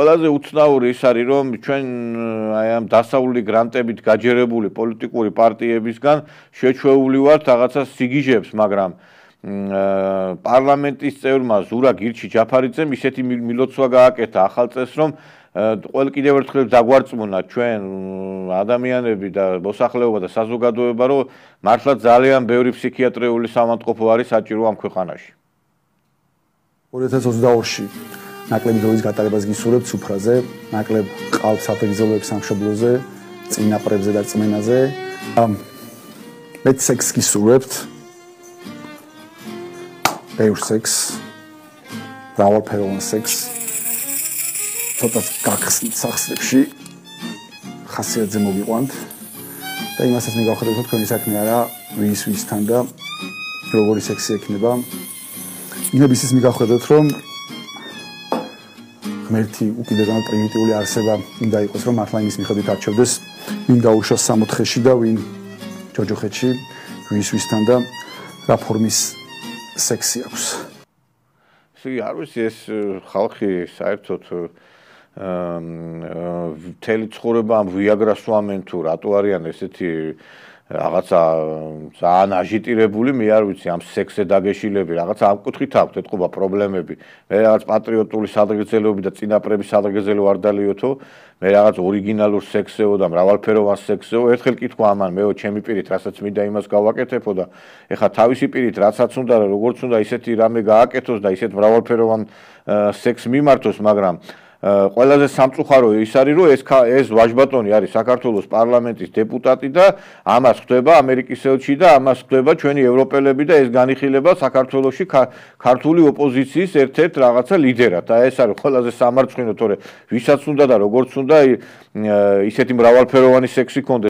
ყველაზე უცნაური ის არის რომ ჩვენ აი ამ დასავლური გრანტებით გაჯერებული პოლიტიკური პარტიებისგან შეჩვეული ვართ რაღაცა სიგიჟებს მაგრამ პარლამენტის წევრმა ზურა გირჩი ჯაფარიძემ ისეთი მილოცვა გააკეთა. ახალ წესს რომ ყოველ კიდევ ერთხელ დაგვარწმუნა ჩვენ ადამიანები და მოსახლეობა და საზოგადოება რომ მართლა ძალიან ბევრი ფსიქიატრიული სამანტყოფო არის საჭირო ამ ქვეყანაში. 2022-ში ნაკლები დროის გატარებას გისურვებთ სუფრაზე, ნაკლებ ყალბ საფეგზოლოებს სამშობლოზე, წინაპრებზე და წმენაზე. მე სექს გისურვებთ. ბევრ სექს. დავალფეროვან სექს. ცოტა გახსნით სახსრებში. ხასიათზე მოგიყვანთ. და იმასაც მიგახვდებით თქვენი საქმე არა, ვის ვისთან და როგორი სექსი ექნება. იმების ის მიგახვდებით რომ ღმერთი უკიდურესად პრიმიტიული არსება უნდა იყოს რომ მართლა იმის მიხედვით არჩევდეს ვინ დაუშვას 64-ში და ვინ ჯოჯოხეთში ვის ვისთან და რა ფორმის სექსი აქვს. ისე არ ვიცი ეს ხალხი საერთოდ აა თელი ცხოვრება ამ ვიაგრას უამენ თუ რატო არიან ესეთი რაღაცა ძალიან აჟიტირებული, მე არ ვიცი, ამ სექსზე დაგეშილები, რაღაცა ამ კუთხით აქვს ეთყობა პრობლემები. მე რაღაც პატრიოტული სადღეგრძელოები და წინაპრების სადღეგრძელო არ დალიოთო, მე რაღაც ორიგინალურ სექსეო და მრავალფეროვან სექსეო. ერთხელ კითხვა ამან, მეო ჩემი პირით, რასაც მინდა იმას გავაკეთებო და ეხა თავისი პირით რაცაც უნდა და როგორც უნდა ისეთი რამე გააკეთოს და ისეთ მრავალფეროვან სექს მიმართოს, მაგრამ ყველაზე სამწუხარო ის არის რომ ეს ეს ვაჟბატონი არის საქართველოს პარლამენტის დეპუტატი და ამას ხვდება ამერიკის ელჩი და ამას ხვდება ჩვენი ევროპელები და ეს განიხილება საქართველოსში ქართული ოპოზიციის ერთ-ერთ რაღაცა ლიდერად. და ეს არის ყველაზე სამარცხინო თორე. ვისაც უნდა და როგორც უნდა ისეთი მრავალფეროვანი სექსი კონდეს